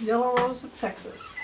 Yellow Rose of Texas.